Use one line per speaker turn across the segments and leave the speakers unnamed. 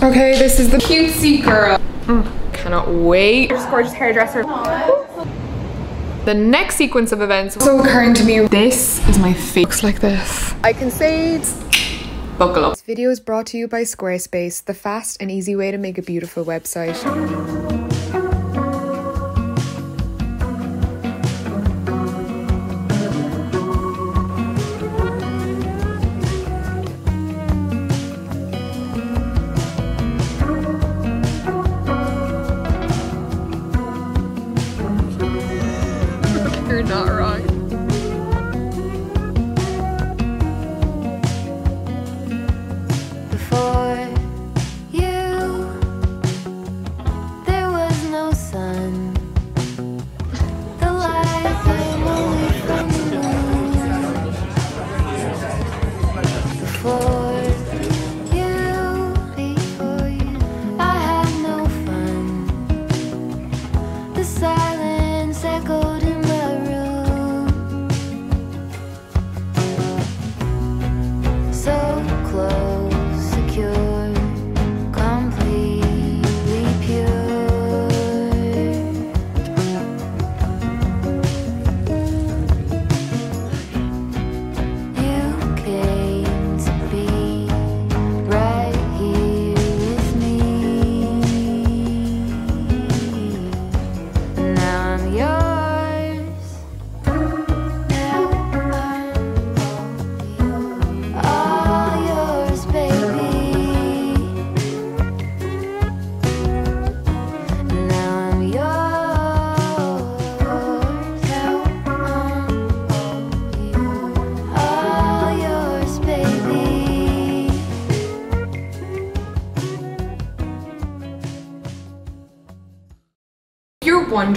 Okay, this is the cutesy girl. Mm, cannot wait. Gorgeous, gorgeous hairdresser. The next sequence of events so occurring to me. This is my face. Looks like this. I can say buckle up. This video is brought to you by Squarespace, the fast and easy way to make a beautiful website.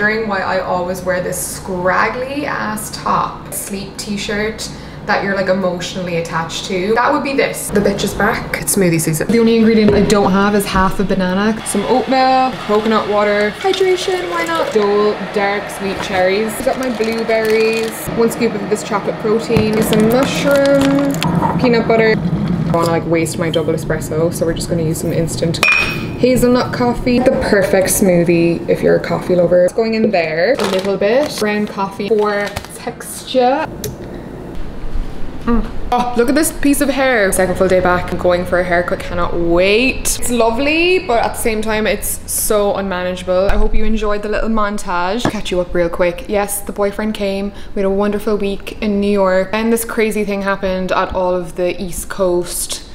Wondering why I always wear this scraggly ass top sleep t-shirt that you're like emotionally attached to, that would be this. The bitch is back. It's smoothie season. The only ingredient I don't have is half a banana, some oatmeal, coconut water, hydration, why not? Dole dark sweet cherries. I got my blueberries, one scoop of this chocolate protein, some mushroom, peanut butter. I don't want to like waste my double espresso, so we're just going to use some instant hazelnut coffee. The perfect smoothie if you're a coffee lover. It's going in there a little bit. Brown coffee for texture. Mm. Oh, look at this piece of hair. Second full day back. I'm going for a haircut. Cannot wait. It's lovely, but at the same time, it's so unmanageable. I hope you enjoyed the little montage. Catch you up real quick. Yes, the boyfriend came. We had a wonderful week in New York. And this crazy thing happened at all of the East Coast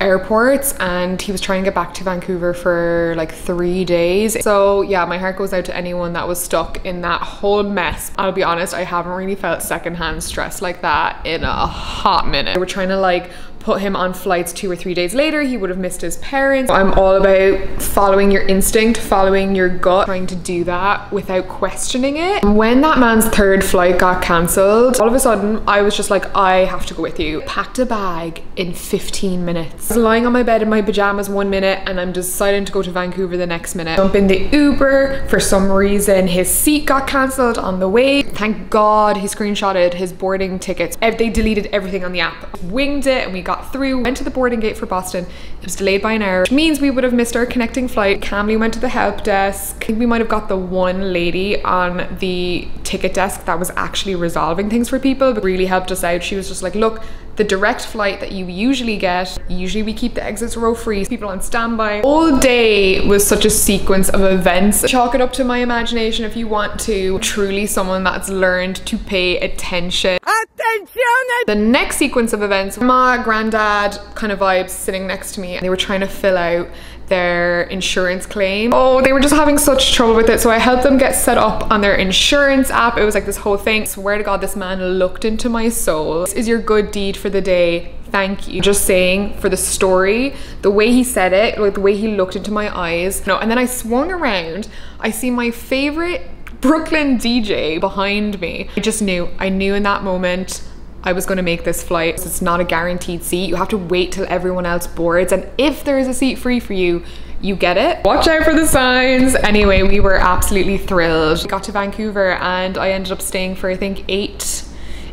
airports and he was trying to get back to Vancouver for like three days. So yeah, my heart goes out to anyone that was stuck in that whole mess. I'll be honest, I haven't really felt secondhand stress like that in a hot minute. Were trying to like put him on flights two or three days later. He would have missed his parents. I'm all about following your instinct, following your gut, trying to do that without questioning it. When that man's third flight got cancelled, all of a sudden I was just like, I have to go with you. Packed a bag in 15 minutes. I was lying on my bed in my pajamas one minute and I'm deciding to go to Vancouver the next minute. Jump in the Uber. For some reason, his seat got cancelled on the way. Thank God he screenshotted his boarding tickets. If they deleted everything on the app. Winged it and we got through, went to the boarding gate for Boston. It was delayed by an hour, which means we would have missed our connecting flight. Calmly went to the help desk. We might have got the one lady on the ticket desk that was actually resolving things for people, but really helped us out. She was just like, look, the direct flight that you usually get, usually we keep the exits row free, people on standby. All day was such a sequence of events. Chalk it up to my imagination if you want to. Truly someone that's learned to pay attention. Attention! The next sequence of events, my granddad kind of vibes sitting next to me and they were trying to fill out their insurance claim. Oh, they were just having such trouble with it. So I helped them get set up on their insurance app. It was like this whole thing. Swear to God, this man looked into my soul. This is your good deed for the day. Thank you. Just saying for the story, the way he said it, like the way he looked into my eyes. No, and then I swung around. I see my favorite Brooklyn DJ behind me. I just knew. I knew in that moment I was going to make this flight. It's not a guaranteed seat. You have to wait till everyone else boards. And if there is a seat free for you, you get it. Watch out for the signs. Anyway, we were absolutely thrilled. We got to Vancouver and I ended up staying for I think eight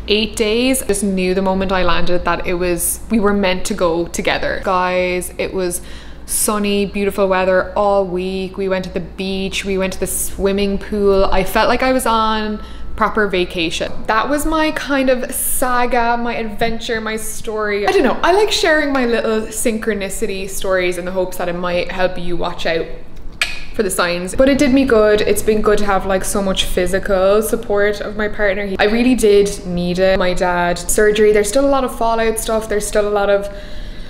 eight days just knew the moment I landed that it was we were meant to go together guys it was sunny, beautiful weather all week. We went to the beach, we went to the swimming pool. I felt like I was on proper vacation. That was my kind of saga, my adventure, my story. I don't know, I like sharing my little synchronicity stories in the hopes that it might help you watch out for the signs. But it did me good. It's been good to have like so much physical support of my partner. I really did need it. My dad surgery there's still a lot of fallout stuff. There's still a lot of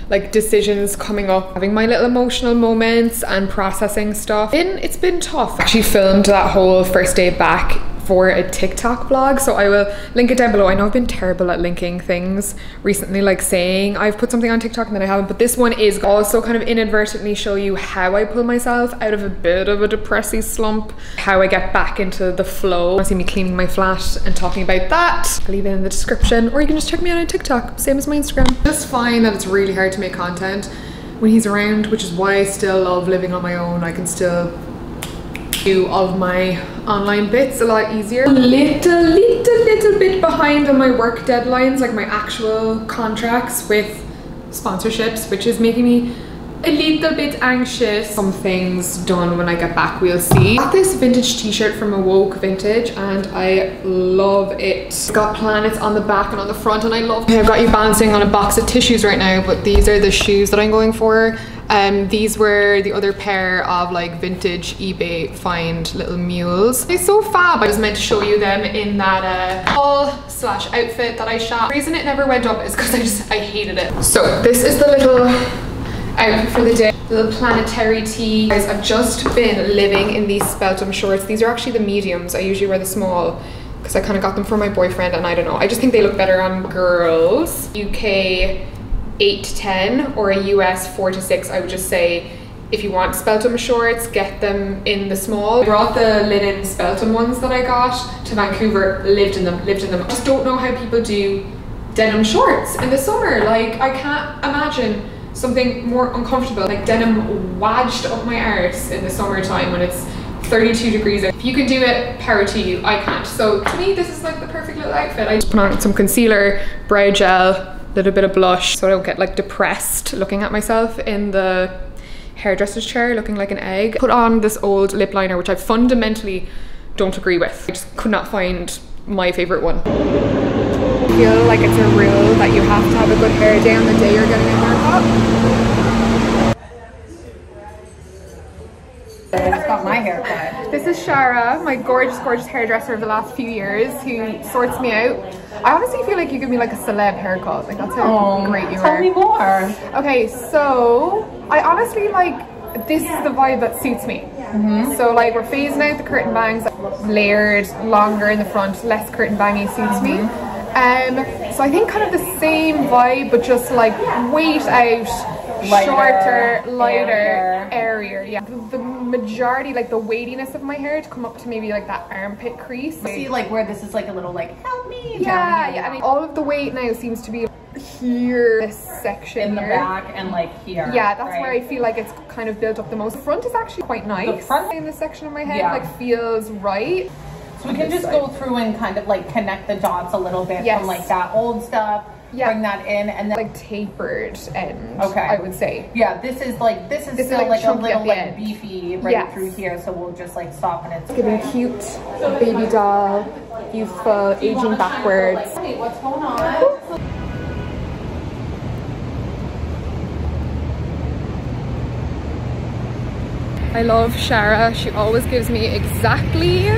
like decisions coming up. Having my little emotional moments and processing stuff. And it's been tough. Actually filmed that whole first day back for a TikTok vlog. So I will link it down below. I know I've been terrible at linking things recently, like saying I've put something on TikTok and then I haven't, but this one is also kind of inadvertently show you how I pull myself out of a bit of a depressy slump, how I get back into the flow. See me cleaning my flat and talking about that. I'll leave it in the description, or you can just check me out on TikTok, same as my Instagram. Just find that it's really hard to make content when he's around, which is why I still love living on my own. I can still do of my online bits a lot easier. A little, little, little bit behind on my work deadlines, like my actual contracts with sponsorships, which is making me a little bit anxious. Some things done when I get back, we'll see. Got this vintage t-shirt from Awoke Vintage and I love it. It's got planets on the back and on the front and I love Okay, I've got you balancing on a box of tissues right now, but these are the shoes that I'm going for. Um, these were the other pair of like vintage eBay find little mules. They're so fab. I was meant to show you them in that uh, haul slash outfit that I shot. The reason it never went up is because I just, I hated it. So this is the little outfit for the day. Little planetary tee. Guys, I've just been living in these Speltham shorts. These are actually the mediums. I usually wear the small because I kind of got them for my boyfriend and I don't know. I just think they look better on girls. UK 8 to 10 or a US 4 to 6, I would just say if you want Speltham shorts, get them in the small. I brought the linen Speltham ones that I got to Vancouver, lived in them, lived in them. I just don't know how people do denim shorts in the summer. Like, I can't imagine something more uncomfortable. Like denim wedged up my arse in the summertime when it's 32 degrees. If you can do it, power to you. I can't. So to me, this is like the perfect little outfit. I just put on some concealer, brow gel, a little bit of blush so I don't get like depressed looking at myself in the hairdresser's chair looking like an egg. Put on this old lip liner which I fundamentally don't agree with. I just could not find my favorite one. I feel like it's a rule that you have to have a good hair day on the day you're getting a haircut.
Got my hair cut.
This is Shara, my gorgeous, gorgeous hairdresser of the last few years who sorts me out. I honestly feel like you give me like a celeb haircut. Like that's how great you
Tell
are.
me more.
Okay, so I honestly like this is the vibe that suits me. Mm-hmm. So like we're phasing out the curtain bangs, layered, longer in the front, less curtain bangy suits me. Mm-hmm. Um, so I think kind of the same vibe, but just like weight out,
Lighter,
shorter, lighter,
airier.
Yeah, the, the majority, like the weightiness of my hair, to come up to maybe like that armpit crease.
See, like where this is like a little like help me.
yeah, yeah. I mean, all of the weight now seems to be here, this section
in the
here.
back and like here.
Yeah, that's where I feel like it's kind of built up the most. The front is actually quite nice.
The front-
in this section of my head,
Yeah.
like feels right.
We can just go through and kind of like connect the dots a little bit
Yes.
from like that old stuff.
Yeah.
Bring that in and then
Like tapered end.
Okay.
I would say.
yeah, this is like this is
This is,
still
like,
like, a little like
end.
beefy right
Yes.
through here, so we'll just like soften it.
Giving cute baby doll, youthful, aging backwards.
Hey, what's going on?
I love Shara. She always gives me exactly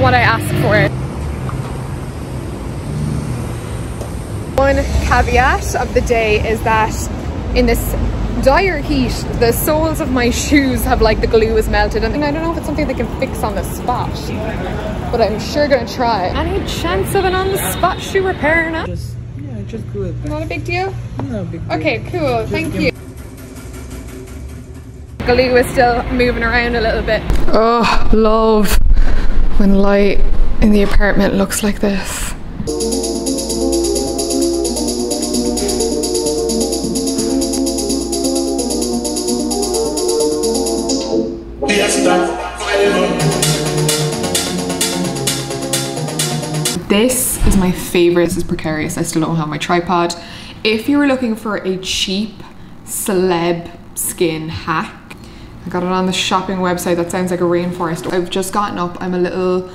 what I ask for. One caveat of the day is that in this dire heat, the soles of my shoes have like the glue is melted and I don't know if it's something they can fix on the spot, but I'm sure gonna try. Any chance of an on the spot shoe repair now?
Just yeah, just do it.
Not a big deal?
No big deal.
Okay, cool. Thank
give-
you. Glue is still moving around a little bit. Oh, love when light in the apartment looks like this. This is my favorite. This is precarious. I still don't have my tripod. If you were looking for a cheap celeb skin hack. I got it on the shopping website that sounds like a rainforest. I've just gotten up, I'm a little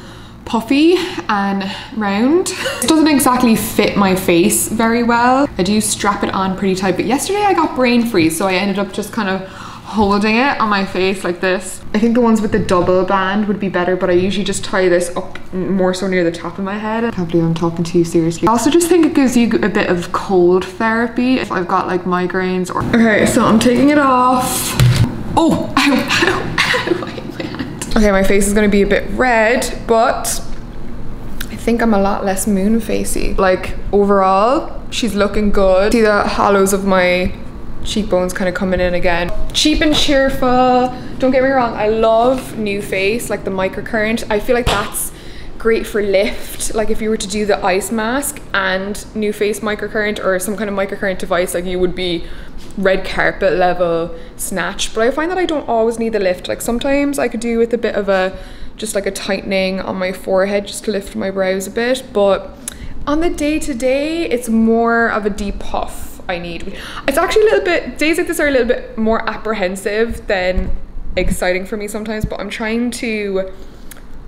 puffy and round. This doesn't exactly fit my face very well. I do strap it on pretty tight, but yesterday I got brain freeze, so I ended up just kind of holding it on my face like this. I think the ones with the double band would be better, but I usually just tie this up more so near the top of my head. I can't believe I'm talking to you seriously. I also just think it gives you a bit of cold therapy if I've got like migraines or... Okay, so I'm taking it off. Oh. Okay, my face is gonna be a bit red, but I think I'm a lot less moon facey. Like overall, she's looking good. See the hollows of my cheekbones kind of coming in again. Cheap and cheerful. Don't get me wrong, I love NuFace, like the microcurrent. I feel like that's great for lift. Like if you were to do the ice mask and NuFace microcurrent or some kind of microcurrent device, like you would be red carpet level snatch. But I find that I don't always need the lift. Like sometimes I could do with a bit of a just like a tightening on my forehead just to lift my brows a bit. But on the day to day, it's more of a deep puff I need. It's actually a little bit, days like this are a little bit more apprehensive than exciting for me sometimes, but I'm trying to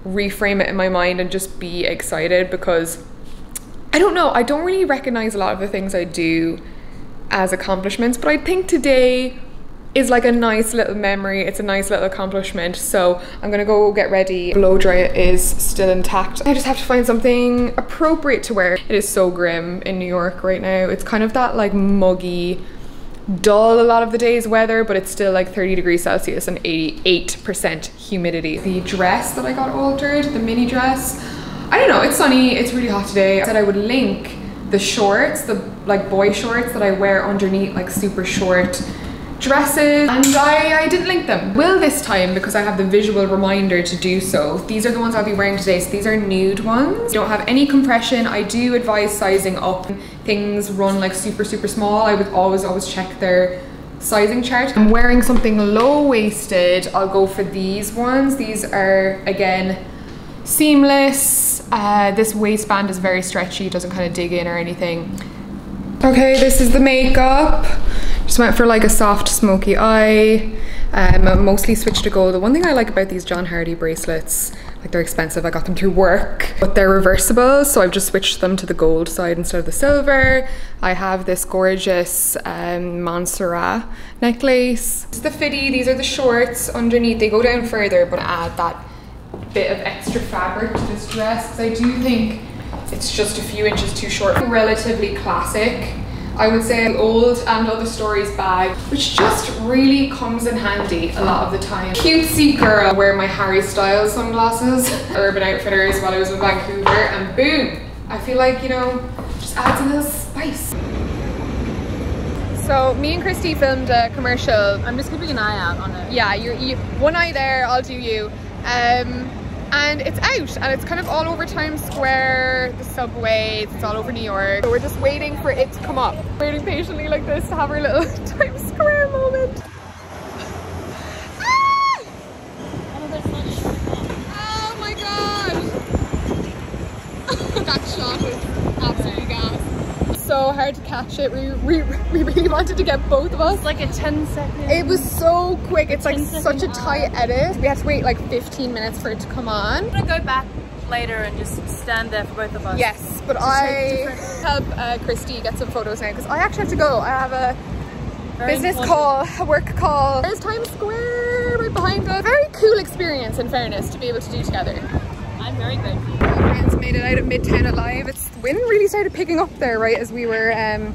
reframe it in my mind and just be excited because I don't know, I don't really recognize a lot of the things I do as accomplishments, but I think today is like a nice little memory. It's a nice little accomplishment. So I'm gonna go get ready. Blow dry is still intact. I just have to find something appropriate to wear. It is so grim in New York right now. It's kind of that like muggy, dull a lot of the day's weather, but it's still like 30 degrees Celsius and 88% humidity. The dress that I got altered, the mini dress, I don't know, it's sunny, it's really hot today. I said I would link the shorts, the like boy shorts that I wear underneath like super short dresses and I, I didn't link them. Will this time because I have the visual reminder to do so. These are the ones I'll be wearing today. So these are nude ones. Don't have any compression. I do advise sizing up. Things run like super, super small. I would always, always check their sizing chart. I'm wearing something low-waisted. I'll go for these ones. These are, again, seamless. Uh, this waistband is very stretchy. Doesn't kind of dig in or anything. Okay, this is the makeup. Just went for like a soft smoky eye. Um, mostly switched to gold. The one thing I like about these John Hardy bracelets, like they're expensive, I got them through work, but they're reversible, so I've just switched them to the gold side instead of the silver. I have this gorgeous um, Montserrat necklace. It's the fitty, these are the shorts underneath. They go down further, but add that bit of extra fabric to this dress, because I do think it's just a few inches too short. Relatively classic. I would say the old and other stories bag, which just really comes in handy a lot of the time. Cutesy girl, wear my Harry Styles sunglasses, Urban Outfitters while I was in Vancouver, and boom, I feel like, you know, just adds a little spice. So me and Christy filmed a commercial.
I'm just keeping an eye out on it.
Yeah, you're, you one eye there, I'll do you. Um, and it's out and it's kind of all over Times Square, the subways, it's all over New York. So we're just waiting for it to come up. Waiting patiently like this to have our little Times Square moment. Ah! Oh my god! that shot was absolutely gas. So hard to catch it. We, we, we really wanted to get both of us.
It's like a 10 second.
It was so quick. It's like such a tight edit. We had to wait like 15 minutes for it to come on.
I'm gonna go back later and just stand there for both of us.
Yes, but I help uh, Christy get some photos now because I actually have to go. I have a
Very
business
important.
call, a work call. There's Times Square right behind us. Very cool experience in fairness to be able to do together.
I'm very grateful.
My friends made it out of Midtown alive. It's wind really started picking up there right as we were um,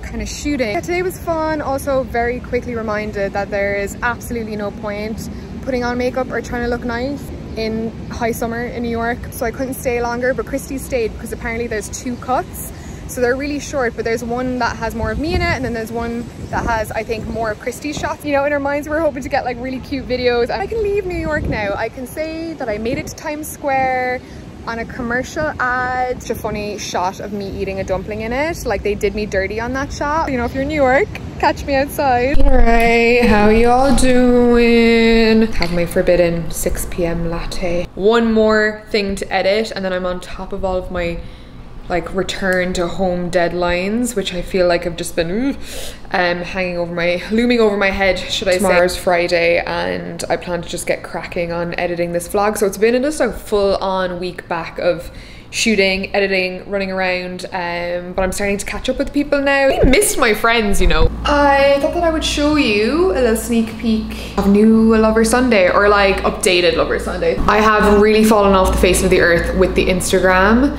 kind of shooting. Yeah, today was fun. Also very quickly reminded that there is absolutely no point putting on makeup or trying to look nice in high summer in New York. So I couldn't stay longer, but Christy stayed because apparently there's two cuts. So they're really short, but there's one that has more of me in it, and then there's one that has, I think, more of Christy's shots. You know, in our minds, we're hoping to get like really cute videos. I can leave New York now. I can say that I made it to Times Square on a commercial ad. It's a funny shot of me eating a dumpling in it. Like they did me dirty on that shot. You know, if you're in New York, catch me outside. All right, how y'all doing? Have my forbidden 6 p.m. latte. One more thing to edit and then I'm on top of all of my like return to home deadlines, which I feel like I've just been um, hanging over my, looming over my head, should I Tomorrow's say. Friday, and I plan to just get cracking on editing this vlog. So it's been just a full on week back of shooting, editing, running around, um, but I'm starting to catch up with people now. I missed my friends, you know. I thought that I would show you a little sneak peek of new Lover Sunday or like updated Lover Sunday. I have really fallen off the face of the earth with the Instagram.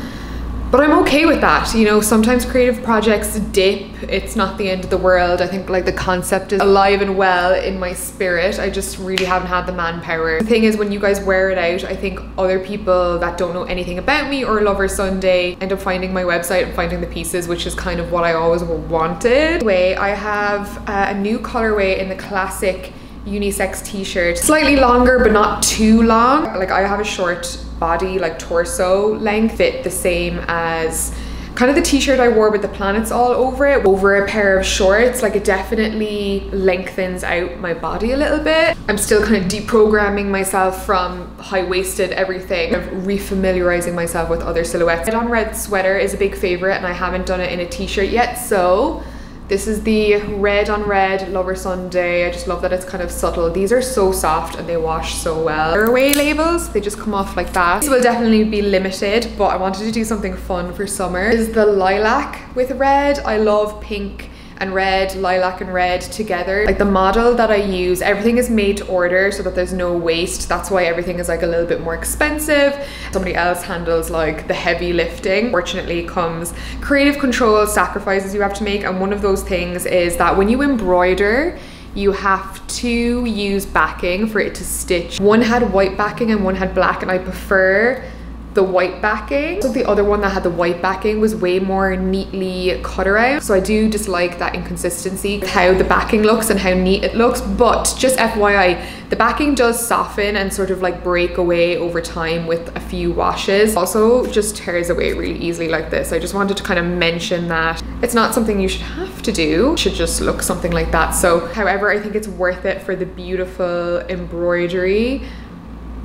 But I'm okay with that. You know, sometimes creative projects dip. It's not the end of the world. I think like the concept is alive and well in my spirit. I just really haven't had the manpower. The thing is when you guys wear it out, I think other people that don't know anything about me or Lover Sunday end up finding my website and finding the pieces, which is kind of what I always wanted. Anyway, I have uh, a new colorway in the classic unisex t-shirt. Slightly longer, but not too long. Like I have a short body, like torso length, fit the same as kind of the t-shirt I wore with the planets all over it over a pair of shorts like it definitely lengthens out my body a little bit I'm still kind of deprogramming myself from high-waisted everything of refamiliarizing myself with other silhouettes red on red sweater is a big favorite and I haven't done it in a t-shirt yet so this is the red on red Lover Sunday. I just love that it's kind of subtle. These are so soft and they wash so well. Away labels, they just come off like that. This will definitely be limited, but I wanted to do something fun for summer. This is the lilac with red. I love pink and red, lilac and red together. Like the model that I use, everything is made to order so that there's no waste. That's why everything is like a little bit more expensive. Somebody else handles like the heavy lifting. Fortunately comes creative control, sacrifices you have to make. And one of those things is that when you embroider, you have to use backing for it to stitch. One had white backing and one had black and I prefer the white backing. So the other one that had the white backing was way more neatly cut around. So I do dislike that inconsistency, with how the backing looks and how neat it looks. But just FYI, the backing does soften and sort of like break away over time with a few washes. Also just tears away really easily like this. I just wanted to kind of mention that it's not something you should have to do. It should just look something like that. So however, I think it's worth it for the beautiful embroidery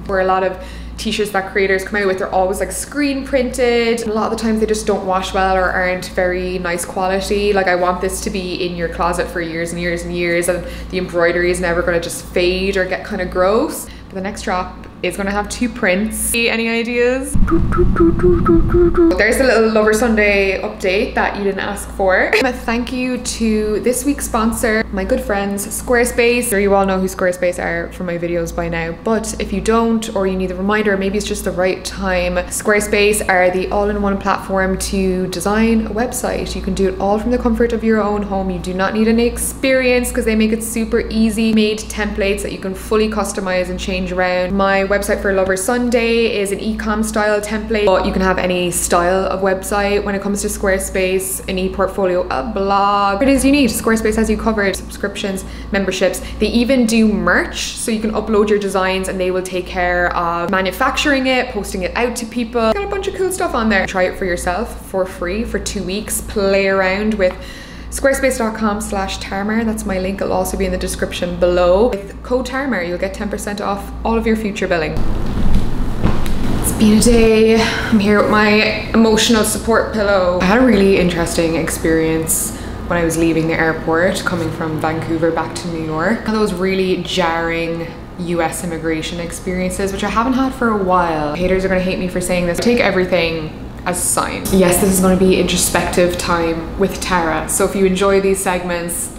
for a lot of t-shirts that creators come out with, they're always like screen printed. A lot of the times they just don't wash well or aren't very nice quality. Like I want this to be in your closet for years and years and years and the embroidery is never going to just fade or get kind of gross. But the next drop is going to have two prints. Any ideas? There's a little lover sunday update that you didn't ask for. A thank you to this week's sponsor my good friends squarespace. Sure you all know who squarespace are from my videos by now but if you don't or you need a reminder maybe it's just the right time. Squarespace are the all-in-one platform to design a website. You can do it all from the comfort of your own home. You do not need any experience because they make it super easy made templates that you can fully customize and change around. My website for lover sunday is an e-com style template but you can have any style of website when it comes to squarespace an e-portfolio a blog. It is you need squarespace has you covered subscriptions memberships. They even do merch so you can upload your designs and they will take care of manufacturing it posting it out to people. Got a bunch of cool stuff on there. Try it for yourself for free for two weeks. Play around with squarespace.com slash tarmar that's my link. It'll also be in the description below. With code tarmar you'll get 10% off all of your future billing. It's been a day. I'm here with my emotional support pillow. I had a really interesting experience when I was leaving the airport coming from Vancouver back to New York. Those really jarring US immigration experiences, which I haven't had for a while. Haters are gonna hate me for saying this. Take everything as a sign. Yes, this is gonna be introspective time with Tara. So if you enjoy these segments,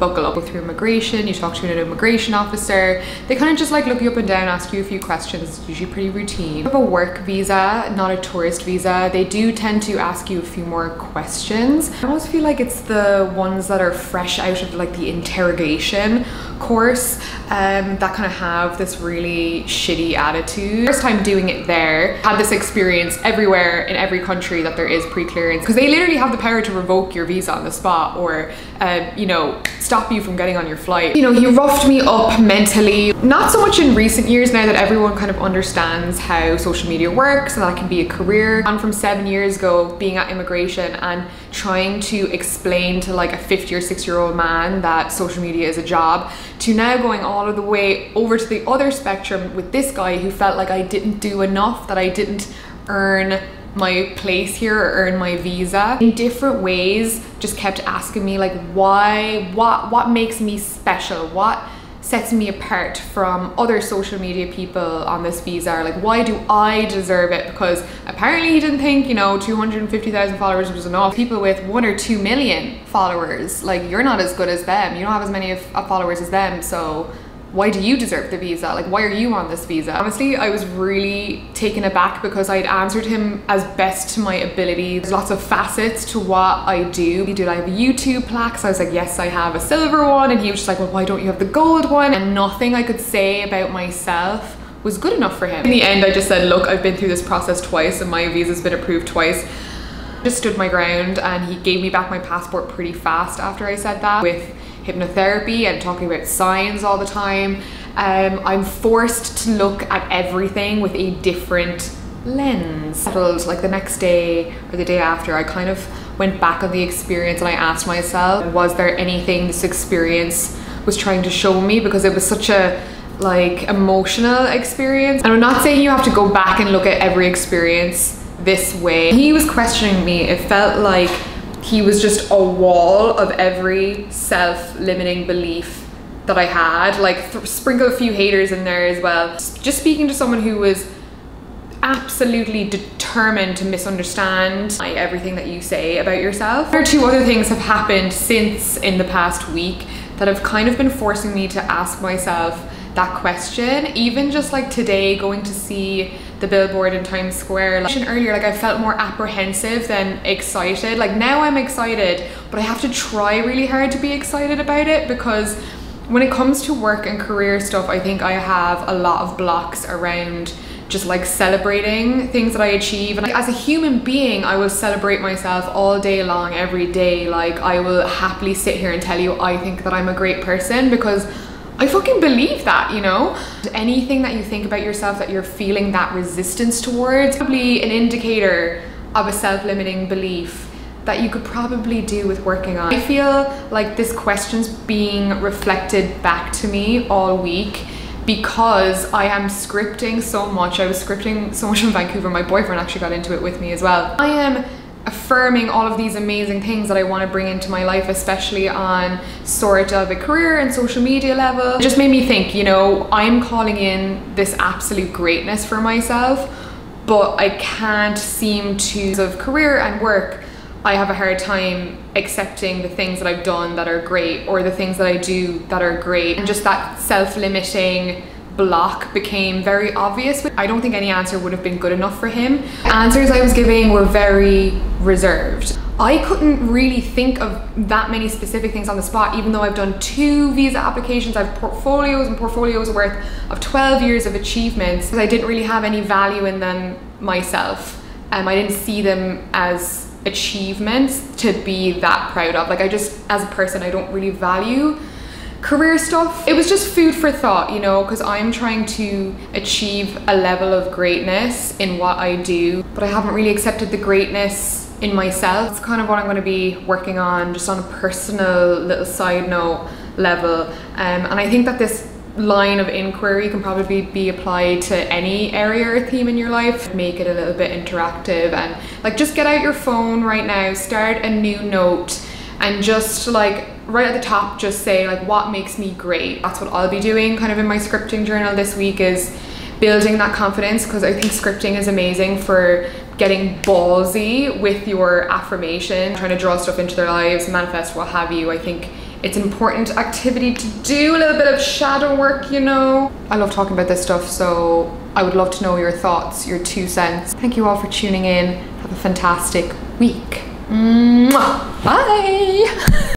buckle up. Go through immigration, you talk to an immigration officer. They kind of just like look you up and down, ask you a few questions. It's usually pretty routine. You have a work visa, not a tourist visa. They do tend to ask you a few more questions. I almost feel like it's the ones that are fresh out of like the interrogation course um, that kind of have this really shitty attitude. First time doing it there, had this experience everywhere in every country that there is pre-clearance because they literally have the power to revoke your visa on the spot or, uh, you know, stop you from getting on your flight. You know, he roughed me up mentally. Not so much in recent years now that everyone kind of understands how social media works and that can be a career. And from seven years ago, being at immigration and trying to explain to like a 50 or 60 year old man that social media is a job to now going all of the way over to the other spectrum with this guy who felt like I didn't do enough, that I didn't earn my place here or earn my visa in different ways just kept asking me like why what what makes me special? What sets me apart from other social media people on this visa? Or like why do I deserve it? Because apparently he didn't think you know 250,000 followers was enough. People with one or two million followers like you're not as good as them. You don't have as many of, followers as them. So why do you deserve the visa? Like, why are you on this visa? Honestly, I was really taken aback because I'd answered him as best to my ability. There's lots of facets to what I do. He did I have a YouTube plaque? So I was like, yes, I have a silver one. And he was just like, well, why don't you have the gold one? And nothing I could say about myself was good enough for him. In the end, I just said, look, I've been through this process twice and my visa's been approved twice. Just stood my ground and he gave me back my passport pretty fast after I said that with hypnotherapy and talking about signs all the time. Um, I'm forced to look at everything with a different lens. Settled like the next day or the day after, I kind of went back on the experience and I asked myself, was there anything this experience was trying to show me? Because it was such a like emotional experience. And I'm not saying you have to go back and look at every experience this way. He was questioning me. It felt like he was just a wall of every self-limiting belief that I had. Like th- sprinkle a few haters in there as well. Just speaking to someone who was absolutely determined to misunderstand like, everything that you say about yourself. One or two other things have happened since in the past week that have kind of been forcing me to ask myself that question. Even just like today going to see the billboard in Times Square. Like I mentioned earlier, like I felt more apprehensive than excited. Like now I'm excited, but I have to try really hard to be excited about it because when it comes to work and career stuff, I think I have a lot of blocks around just like celebrating things that I achieve. And like, as a human being, I will celebrate myself all day long, every day. Like I will happily sit here and tell you I think that I'm a great person because I fucking believe that, you know? Anything that you think about yourself that you're feeling that resistance towards, probably an indicator of a self-limiting belief that you could probably do with working on. I feel like this question's being reflected back to me all week because I am scripting so much. I was scripting so much in Vancouver. My boyfriend actually got into it with me as well. I am affirming all of these amazing things that I want to bring into my life, especially on sort of a career and social media level. It just made me think, you know, I'm calling in this absolute greatness for myself, but I can't seem to, of career and work, I have a hard time accepting the things that I've done that are great or the things that I do that are great. And just that self-limiting block became very obvious. I don't think any answer would have been good enough for him. Answers I was giving were very reserved. I couldn't really think of that many specific things on the spot, even though I've done two visa applications, I've portfolios and portfolios worth of 12 years of achievements. I didn't really have any value in them myself. Um, I didn't see them as achievements to be that proud of. Like I just, as a person, I don't really value career stuff. It was just food for thought, you know, because I'm trying to achieve a level of greatness in what I do, but I haven't really accepted the greatness in myself. It's kind of what I'm going to be working on just on a personal little side note level. Um, and I think that this line of inquiry can probably be applied to any area or theme in your life. Make it a little bit interactive and like just get out your phone right now, start a new note and just like right at the top just say like what makes me great. That's what I'll be doing kind of in my scripting journal this week is building that confidence because I think scripting is amazing for getting ballsy with your affirmation, trying to draw stuff into their lives, manifest what have you. I think it's important activity to do a little bit of shadow work, you know. I love talking about this stuff, so I would love to know your thoughts, your two cents. Thank you all for tuning in. Have a fantastic week. Mwah. Bye.